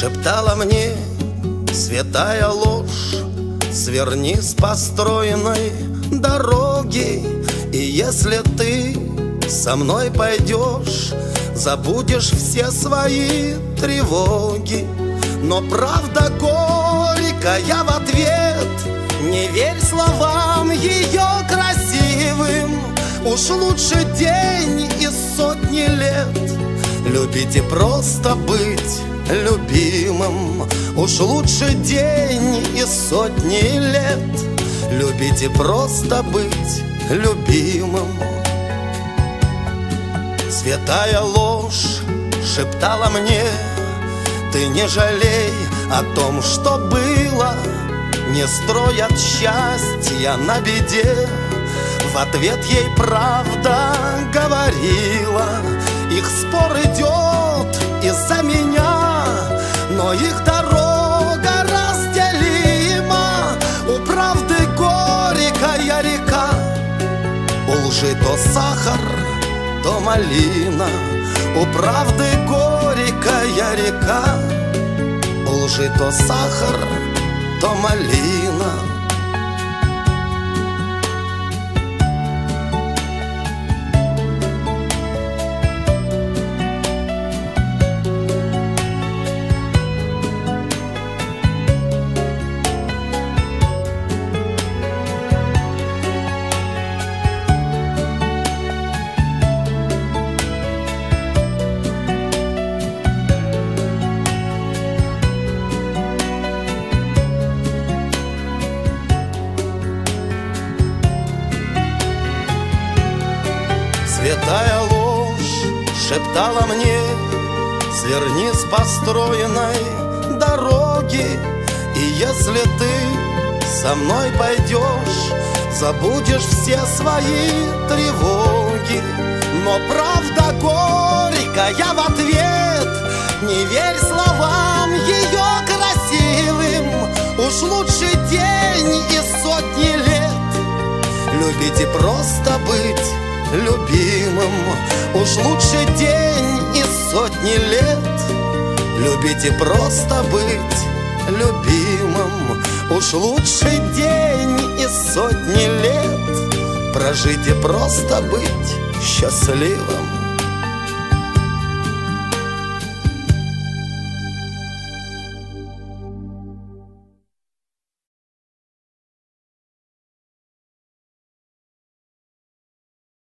Шептала мне святая ложь Сверни с построенной дороги И если ты со мной пойдешь Забудешь все свои тревоги Но правда горькая в ответ Не верь словам ее красивым Уж лучше день из сотни лет Любить и просто быть любимым. Уж лучше день и сотни лет Любить и просто быть любимым. Святая ложь шептала мне Ты не жалей о том, что было Не строят счастья на беде В ответ ей правда говорила Их спор идет Лжи то сахар, то малина. У правды горькая река. У лжи то сахар, то малина Святая ложь шептала мне Сверни с построенной дороги И если ты со мной пойдешь Забудешь все свои тревоги Но правда горькая в ответ Не верь словам ее красивым Уж лучше день из сотни лет Любить и просто быть любимым. Уж лучше день и сотни лет. Любить и просто быть любимым. Уж лучше день и сотни лет. Прожить и просто быть счастливым